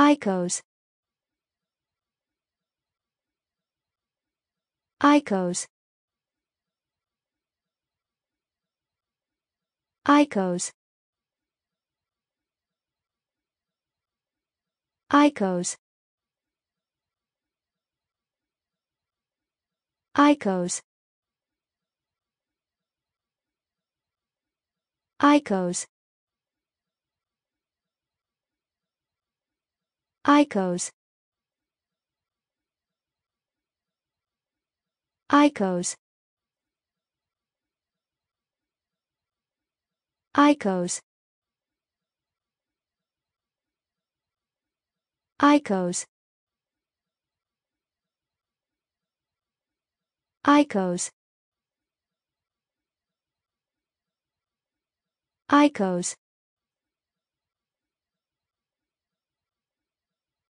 Icos. Icos. Icos. Icos. Icos. Icos. Icos. Icos. Icos. Icos. Icos. Icos.